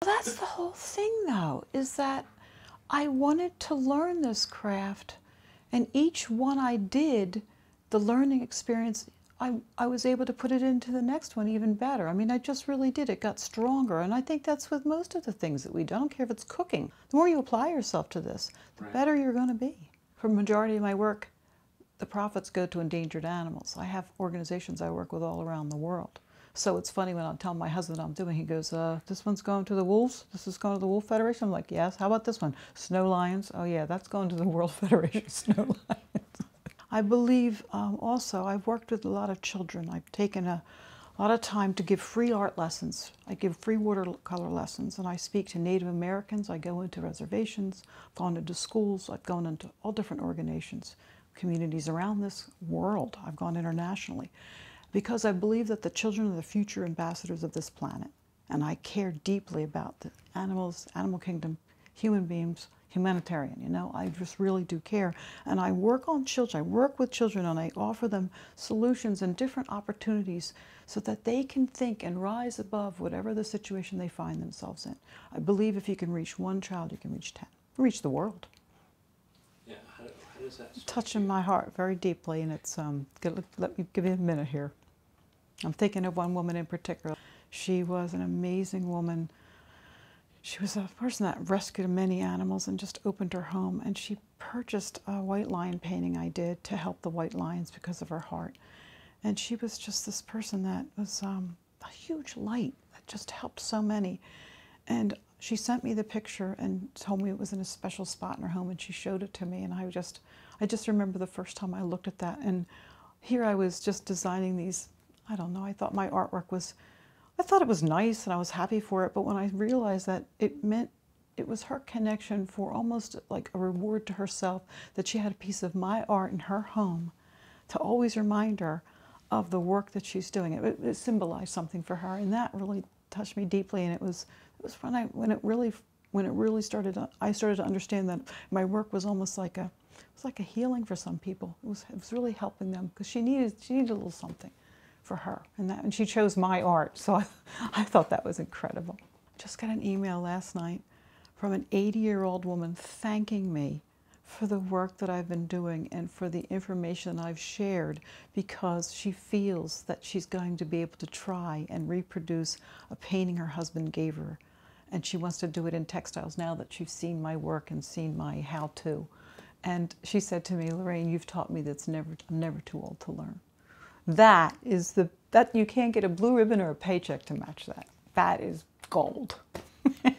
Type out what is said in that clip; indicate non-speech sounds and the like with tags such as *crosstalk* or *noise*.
That's the whole thing, though, is that I wanted to learn this craft, and each one I did, the learning experience, I, I was able to put it into the next one even better. I mean, I just really did. It got stronger, and I think that's with most of the things that we do. I don't care if it's cooking. The more you apply yourself to this, the Right. better you're going to be. For majority of my work, the profits go to endangered animals. I have organizations I work with all around the world. So it's funny when I tell my husband I'm doing, he goes, uh, "This one's going to the wolves. This is going to the Wolf Federation." I'm like, "Yes." How about this one? Snow lions. Oh yeah, that's going to the *laughs* World Federation Snow *laughs* Lions. I believe um, also I've worked with a lot of children. I've taken a lot of time to give free art lessons. I give free watercolor lessons, and I speak to Native Americans. I go into reservations, I've gone into schools, I've gone into all different organizations, communities around this world. I've gone internationally because I believe that the children are the future ambassadors of this planet. And I care deeply about the animals, animal kingdom, human beings, humanitarian, you know, I just really do care. And I work on children, I work with children and I offer them solutions and different opportunities so that they can think and rise above whatever the situation they find themselves in. I believe if you can reach one child, you can reach 10, reach the world. Yeah, how, how does that Touching my heart very deeply, and it's, um, let me give you a minute here. I'm thinking of one woman in particular. She was an amazing woman. She was a person that rescued many animals and just opened her home. And she purchased a white lion painting I did to help the white lions because of her heart. And she was just this person that was um, a huge light that just helped so many. And she sent me the picture and told me it was in a special spot in her home, and she showed it to me. And I just, I just remember the first time I looked at that. And here I was just designing these. I don't know. I thought my artwork was, I thought it was nice, and I was happy for it. But when I realized that it meant it was her connection for almost like a reward to herself that she had a piece of my art in her home to always remind her of the work that she's doing. It, it symbolized something for her, and that really touched me deeply. And it was was when I when it really when it really started. I started to understand that my work was almost like a it was like a healing for some people. It was it was really helping them because she needed she needed a little something for her, and that and she chose my art. So I, *laughs* I thought that was incredible. Just got an email last night from an 80 year old woman thanking me for the work that I've been doing and for the information I've shared because she feels that she's going to be able to try and reproduce a painting her husband gave her. And she wants to do it in textiles now that she's seen my work and seen my how to. And she said to me, Lorraine, you've taught me that's never, I'm never too old to learn. That is the, that you can't get a blue ribbon or a paycheck to match that. That is gold. *laughs*